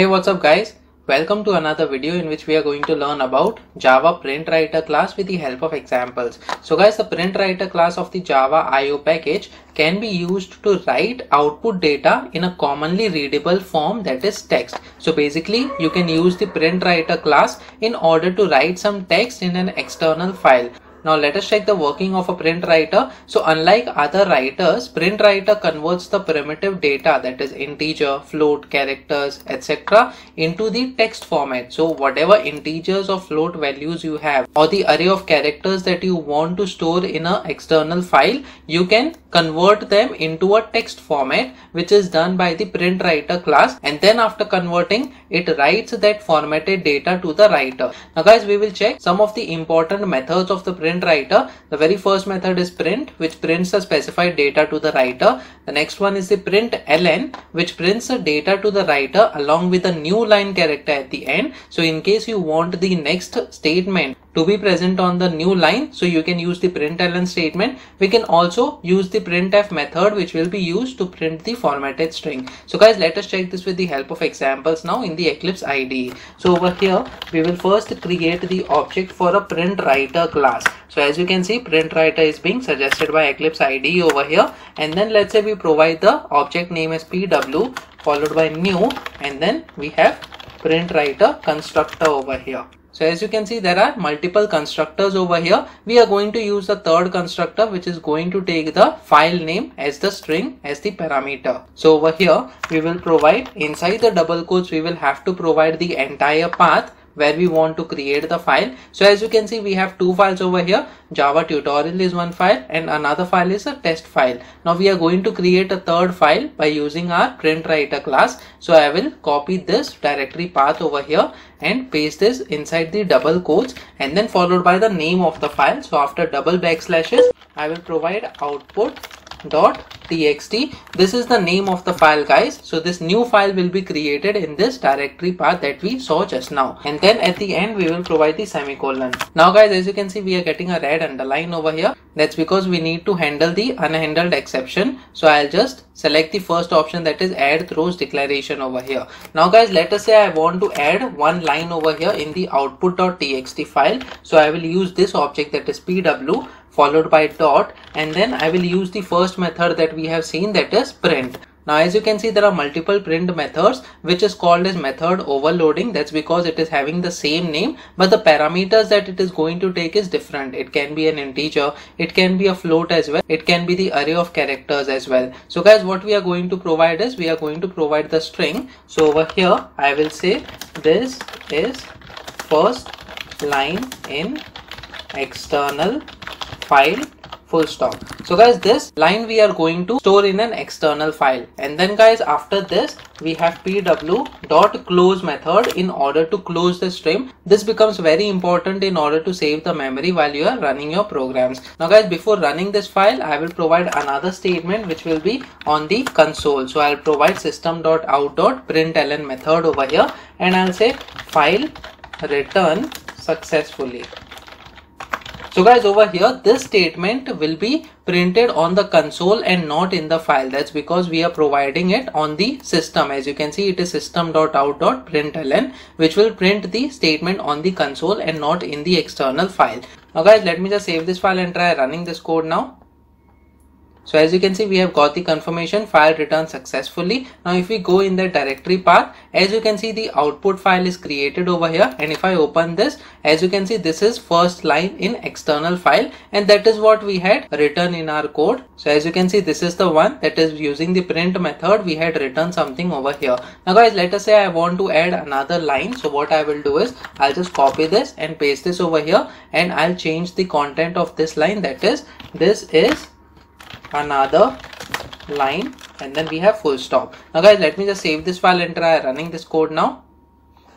Hey what's up guys welcome to another video in which we are going to learn about Java print writer class with the help of examples. So guys the print writer class of the Java IO package can be used to write output data in a commonly readable form that is text. So basically you can use the print writer class in order to write some text in an external file. Now let us check the working of a print writer. So unlike other writers, print writer converts the primitive data that is integer, float, characters, etc. into the text format. So whatever integers or float values you have or the array of characters that you want to store in a external file, you can convert them into a text format which is done by the print writer class and then after converting it writes that formatted data to the writer. Now guys we will check some of the important methods of the print writer. The very first method is print which prints the specified data to the writer. The next one is the print ln which prints the data to the writer along with a new line character at the end. So in case you want the next statement to be present on the new line so you can use the println statement. We can also use the printf method which will be used to print the formatted string. So guys let us check this with the help of examples now in the eclipse ide so over here we will first create the object for a print writer class. So as you can see print writer is being suggested by eclipse ide over here. And then let's say we provide the object name as pw followed by new. And then we have print writer constructor over here so as you can see there are multiple constructors over here. We are going to use the third constructor which is going to take the file name as the string as the parameter. So over here we will provide inside the double quotes we will have to provide the entire path where we want to create the file. So as you can see we have two files over here Java tutorial is one file and another file is a test file. Now we are going to create a third file by using our print writer class. So I will copy this directory path over here and paste this inside the double quotes and then followed by the name of the file. So after double backslashes I will provide output dot txt. This is the name of the file guys. So this new file will be created in this directory path that we saw just now. And then at the end we will provide the semicolon. Now guys as you can see we are getting a red underline over here. That's because we need to handle the unhandled exception. So i'll just select the first option that is add throws declaration over here. Now guys let us say i want to add one line over here in the output.txt file. So i will use this object that is pw followed by dot and then I will use the first method that we have seen that is print. Now as you can see there are multiple print methods which is called as method overloading that's because it is having the same name but the parameters that it is going to take is different. It can be an integer, it can be a float as well, it can be the array of characters as well. So guys what we are going to provide is we are going to provide the string. So over here I will say this is first line in external file full stop. So guys this line we are going to store in an external file. And then guys after this we have pw dot close method in order to close the stream. This becomes very important in order to save the memory while you are running your programs. Now guys before running this file i will provide another statement which will be on the console. So i'll provide system dot out dot println method over here. And i'll say file return successfully so guys over here this statement will be printed on the console and not in the file that's because we are providing it on the system as you can see it is system.out.println which will print the statement on the console and not in the external file. Now guys let me just save this file and try running this code now. So as you can see we have got the confirmation file returned successfully. Now if we go in the directory path as you can see the output file is created over here and if I open this as you can see this is first line in external file and that is what we had written in our code. So as you can see this is the one that is using the print method we had written something over here. Now guys let us say I want to add another line so what I will do is I'll just copy this and paste this over here and I'll change the content of this line that is this is another line and then we have full stop. Now guys let me just save this file and try running this code now.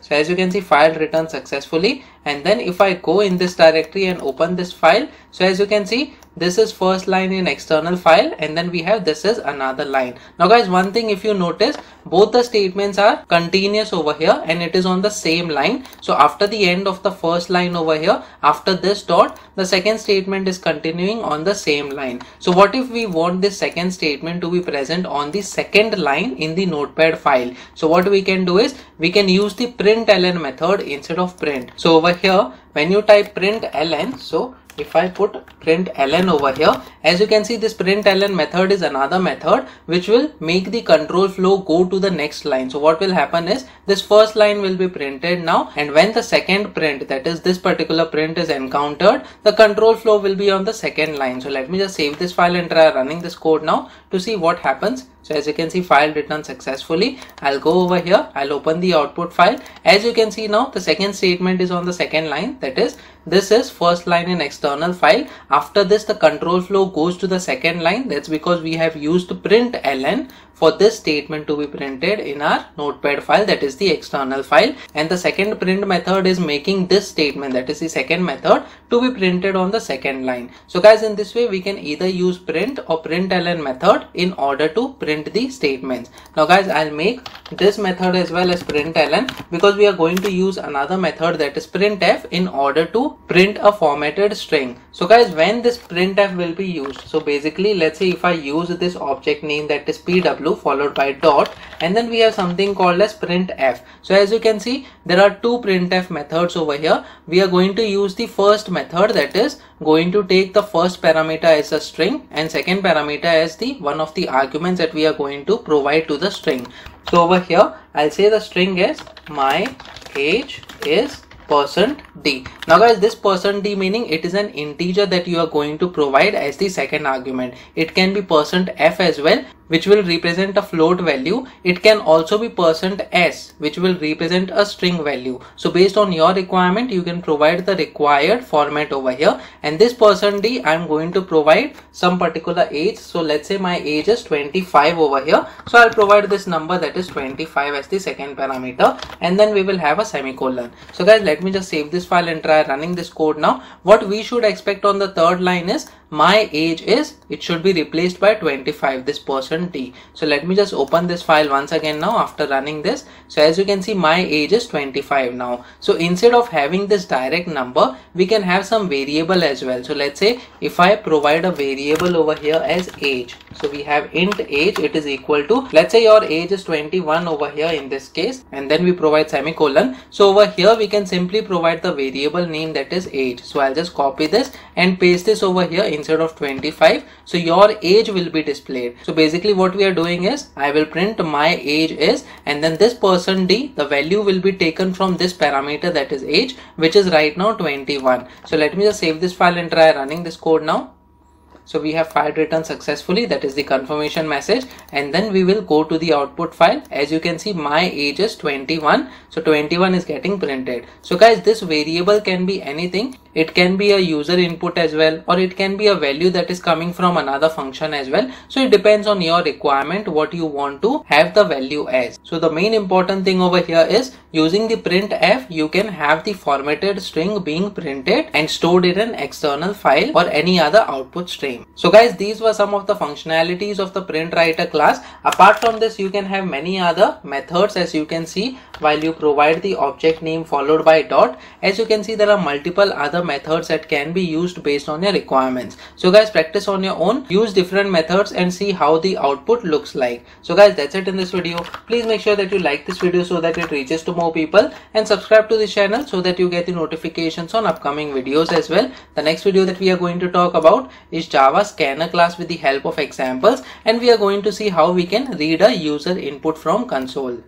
So as you can see file returned successfully and then if I go in this directory and open this file so as you can see this is first line in external file and then we have this is another line. Now guys one thing if you notice both the statements are continuous over here and it is on the same line. So after the end of the first line over here after this dot the second statement is continuing on the same line. So what if we want this second statement to be present on the second line in the notepad file? So what we can do is we can use the println method instead of print. So over here. When you type print ln so if I put print ln over here as you can see this print ln method is another method which will make the control flow go to the next line. So what will happen is this first line will be printed now and when the second print that is this particular print is encountered the control flow will be on the second line. So let me just save this file and try running this code now to see what happens so as you can see file returned successfully. I'll go over here. I'll open the output file. As you can see now the second statement is on the second line. That is this is first line in external file. After this the control flow goes to the second line. That's because we have used print ln for this statement to be printed in our notepad file that is the external file. And the second print method is making this statement that is the second method to be printed on the second line. So guys in this way we can either use print or println method in order to print the statements. Now guys i'll make this method as well as println because we are going to use another method that is printf in order to print a formatted string so guys when this printf will be used so basically let's say if i use this object name that is pw followed by dot and then we have something called as printf so as you can see there are two printf methods over here. We are going to use the first method that is going to take the first parameter as a string and second parameter as the one of the arguments that we are going to provide to the string. So over here i'll say the string is my age is percent d. Now guys this percent d meaning it is an integer that you are going to provide as the second argument. It can be percent f as well which will represent a float value. It can also be percent %s which will represent a string value. So based on your requirement, you can provide the required format over here. And this percent %d, I'm going to provide some particular age. So let's say my age is 25 over here. So I'll provide this number that is 25 as the second parameter. And then we will have a semicolon. So guys, let me just save this file and try running this code now. What we should expect on the third line is my age is it should be replaced by 25 this percent d. So let me just open this file once again now after running this. So as you can see my age is 25 now. So instead of having this direct number we can have some variable as well. So let's say if i provide a variable over here as age so we have int age it is equal to let's say your age is 21 over here in this case and then we provide semicolon. So over here we can simply provide the variable name that is age. So i'll just copy this and paste this over here instead of 25 so your age will be displayed. So basically what we are doing is i will print my age is and then this percent d the value will be taken from this parameter that is age which is right now 21 so let me just save this file and try running this code now so we have file returned successfully. That is the confirmation message. And then we will go to the output file. As you can see my age is 21 so 21 is getting printed. So guys this variable can be anything. It can be a user input as well or it can be a value that is coming from another function as well. So it depends on your requirement what you want to have the value as. So the main important thing over here is using the printf you can have the formatted string being printed and stored in an external file or any other output so guys these were some of the functionalities of the print writer class. Apart from this you can have many other methods as you can see while you provide the object name followed by dot. As you can see there are multiple other methods that can be used based on your requirements. So guys practice on your own. Use different methods and see how the output looks like. So guys that's it in this video. Please make sure that you like this video so that it reaches to more people. And subscribe to this channel so that you get the notifications on upcoming videos as well. The next video that we are going to talk about is java scanner class with the help of examples and we are going to see how we can read a user input from console